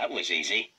That was easy.